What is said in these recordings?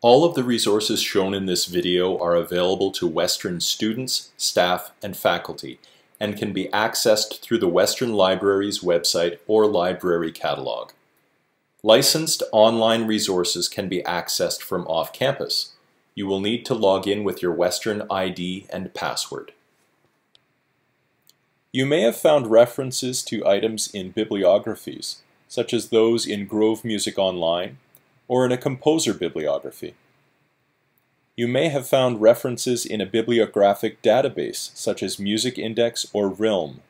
All of the resources shown in this video are available to Western students, staff, and faculty, and can be accessed through the Western Library's website or library catalog. Licensed online resources can be accessed from off-campus. You will need to log in with your Western ID and password. You may have found references to items in bibliographies, such as those in Grove Music Online, or in a composer bibliography. You may have found references in a bibliographic database such as Music Index or RILM.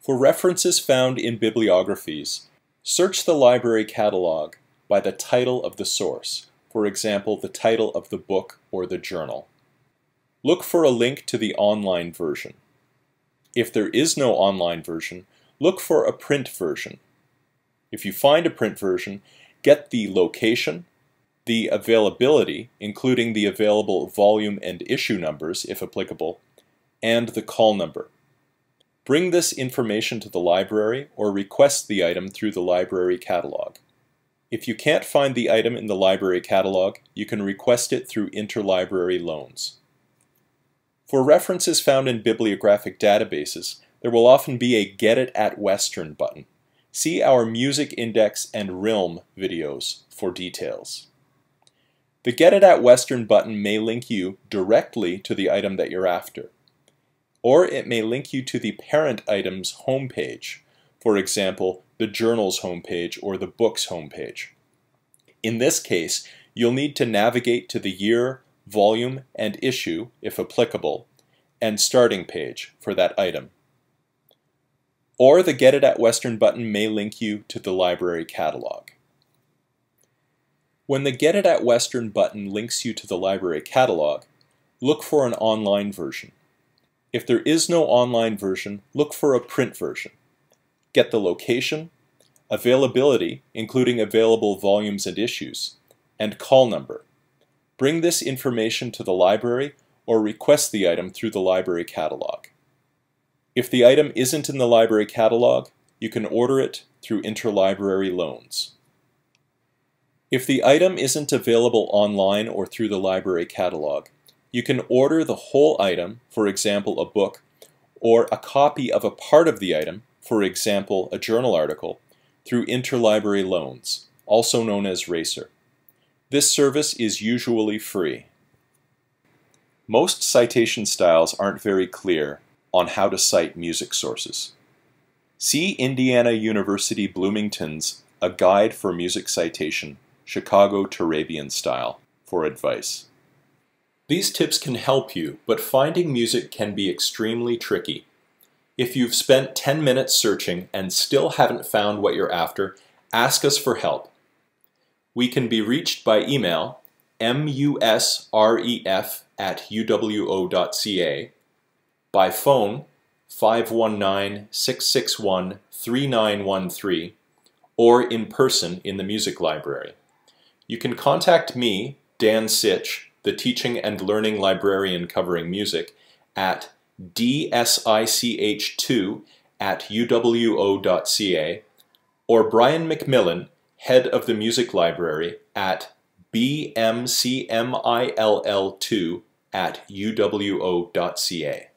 For references found in bibliographies, search the library catalog by the title of the source, for example the title of the book or the journal. Look for a link to the online version. If there is no online version, look for a print version. If you find a print version, get the location, the availability, including the available volume and issue numbers, if applicable, and the call number. Bring this information to the library or request the item through the library catalog. If you can't find the item in the library catalog, you can request it through interlibrary loans. For references found in bibliographic databases, there will often be a Get It at Western button. See our Music Index and RILM videos for details. The Get It at Western button may link you directly to the item that you're after, or it may link you to the parent item's homepage, for example, the journal's homepage or the book's homepage. In this case, you'll need to navigate to the year, volume, and issue, if applicable, and starting page for that item or the Get It at Western button may link you to the library catalog. When the Get It at Western button links you to the library catalog, look for an online version. If there is no online version, look for a print version. Get the location, availability, including available volumes and issues, and call number. Bring this information to the library or request the item through the library catalog. If the item isn't in the library catalog, you can order it through interlibrary loans. If the item isn't available online or through the library catalog, you can order the whole item, for example a book, or a copy of a part of the item, for example a journal article, through interlibrary loans, also known as RACER. This service is usually free. Most citation styles aren't very clear on how to cite music sources. See Indiana University Bloomington's A Guide for Music Citation, Chicago Turabian Style, for advice. These tips can help you, but finding music can be extremely tricky. If you've spent 10 minutes searching and still haven't found what you're after, ask us for help. We can be reached by email musref at uwo.ca by phone 519-661-3913 or in person in the music library. You can contact me, Dan Sich, the teaching and learning librarian covering music, at dsich2 at uwo.ca or Brian McMillan, head of the music library, at bmcmill2 at uwo.ca.